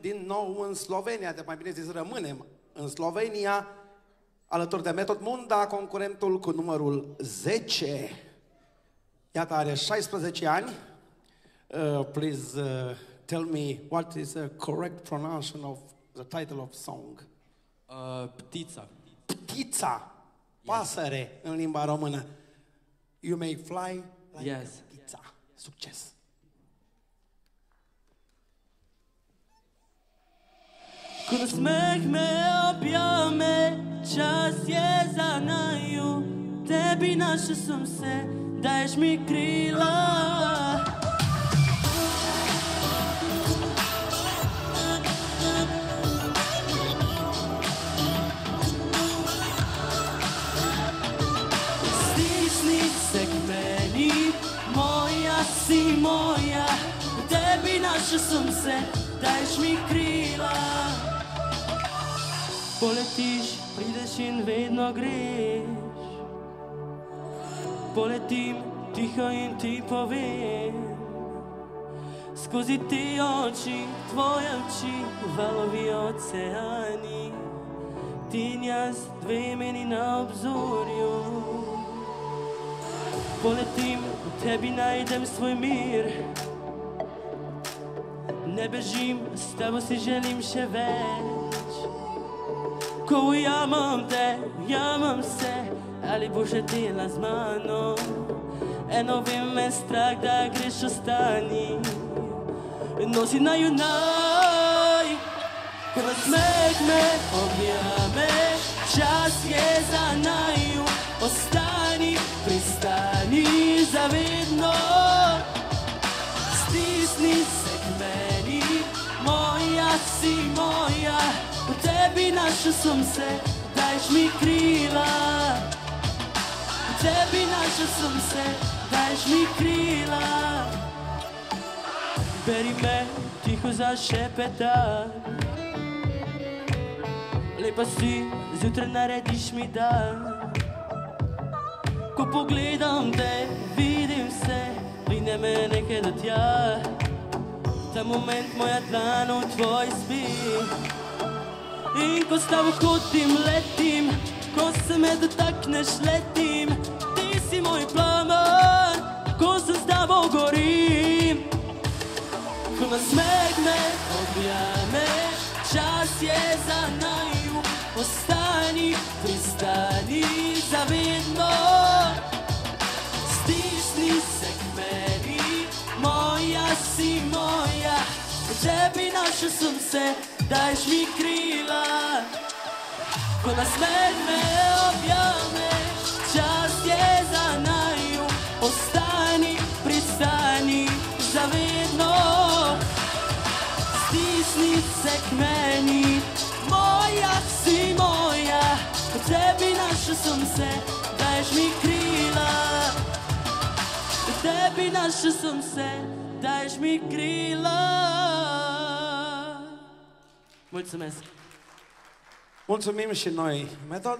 din nou în Slovenia, de mai bine zis rămânem în Slovenia, alături de Metod Munda, concurentul cu numărul 10. Iată, are 16 ani. Uh, please uh, tell me what is the correct pronunciation of the title of song. Uh, ptița. Ptița, pasăre în limba română. You may fly like Yes. a ptița. Succes! Când smeh me objame, čas je za naju, tebi našel sem se, daješ mi krila. Se k meni, moja si moja, tebi našel sem se, daješ mi krila. Poletiš, prideš in vedno greš. Poletim tiho in ti povem. Skozi te oči, tvoje oči, valovi oceani. Ti in jaz, dve meni na obzorju. Poletim, v tebi najdem svoj mir. Ne bežim, s tebo si želim še več. Ko ujamem te, ujamem se, ali boš letela z mano. Eno vem, me strah, da greš ostani. Nosi naju naj, ko nasmeh me objame, čas je za naju. Ostani, pristani zavedno, stisni se k meni, moja si moja, v tebi našel sem se, dajš mi krila. V tebi našel sem se, dajš mi krila. Beri me, tiho zašepeta. Lepa si, zjutraj narediš mi dan. Ko pogledam te, vidim se, pride me nekaj do tja. Ta moment moja dlan v tvoj spi. In ko s tabo hodim, letim, ko se me dotakneš, letim. Ti si moj plamen, ko se s tabo gorim. Ko nasmeh me objame, čas je za naju. Ostani, pristani zavedno. Stisni se k meni, moja si moja. Tebi našel sem se, dajš mi krila. Ko nasmeh me objame, čas je za naju. Ostani, pristani zavedno. Stisni se k meni, moja si moja. V tebi našel sem se, dajš mi krila. V tebi našel sem se, dajš mi krila. Mulțumesc! Mulțumim și noi! Metod